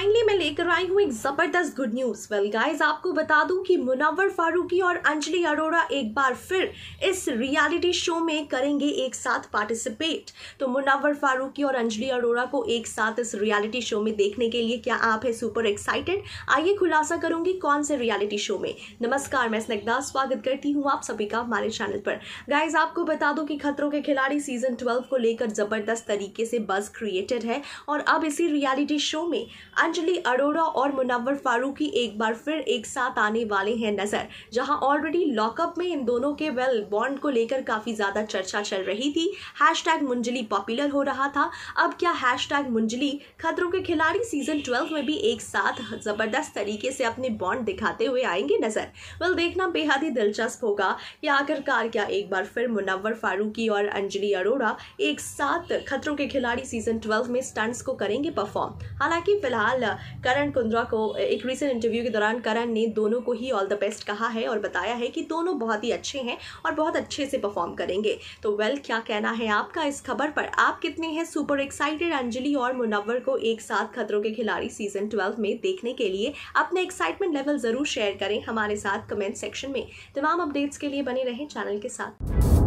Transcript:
find मैं लेकर आई हूँ एक ज़बरदस्त गुड न्यूज़ वेल गाइस आपको बता दूँ कि मुनव्वर फारूकी और अंजलि अरोड़ा एक बार फिर इस रियलिटी शो में करेंगे एक साथ पार्टिसिपेट तो मुनव्वर फारूकी और अंजलि अरोड़ा को एक साथ इस रियलिटी शो में देखने के लिए क्या आप है सुपर एक्साइटेड आइए खुलासा करूँगी कौन से रियलिटी शो में. नमस्कार, मैं स्नग्धा, स्वागत करती हूँ आप सभी का हमारे चैनल पर. गाइज़ आपको बता दूँ कि खतरों के खिलाड़ी सीज़न ट्वेल्व को लेकर ज़बरदस्त तरीके से बस क्रिएटेड है और अब इसी रियलिटी शो में अंजलि अरोड़ा और मुनव्वर फारूकी एक बार फिर एक साथ आने वाले हैं नज़र, जहाँ ऑलरेडी लॉकअप में इन दोनों के वेल बॉन्ड को लेकर काफ़ी ज़्यादा चर्चा चल रही थी। हैशटैग मुंजली पॉपुलर हो रहा था। अब क्या हैशटैग मुंजली खतरों के खिलाड़ी सीज़न ट्वेल्व में भी एक साथ ज़बरदस्त तरीके से अपने बॉन्ड दिखाते हुए आएँगे नज़र? वेल देखना बेहद ही दिलचस्प होगा कि आखिरकार क्या एक बार फिर मुनव्वर फारूकी और अंजलि अरोड़ा एक साथ खतरों के खिलाड़ी सीज़न ट्वेल्व में स्टंट्स को करेंगे परफॉर्म हालाँकि, फ़िलहाल करण कुंद्रा को, एक रिसेंट इंटरव्यू के दौरान करण ने दोनों को ही ऑल द बेस्ट कहा है और बताया है कि दोनों बहुत ही अच्छे हैं और बहुत अच्छे से परफॉर्म करेंगे। तो वेल क्या कहना है आपका इस खबर पर? आप कितने हैं सुपर एक्साइटेड अंजलि और मुनवर को एक साथ खतरों के खिलाड़ी सीज़न ट्वेल्व में देखने के लिए अपने एक्साइटमेंट लेवल ज़रूर शेयर करें हमारे साथ कमेंट सेक्शन में। तमाम अपडेट्स के लिए बने रहें चैनल के साथ।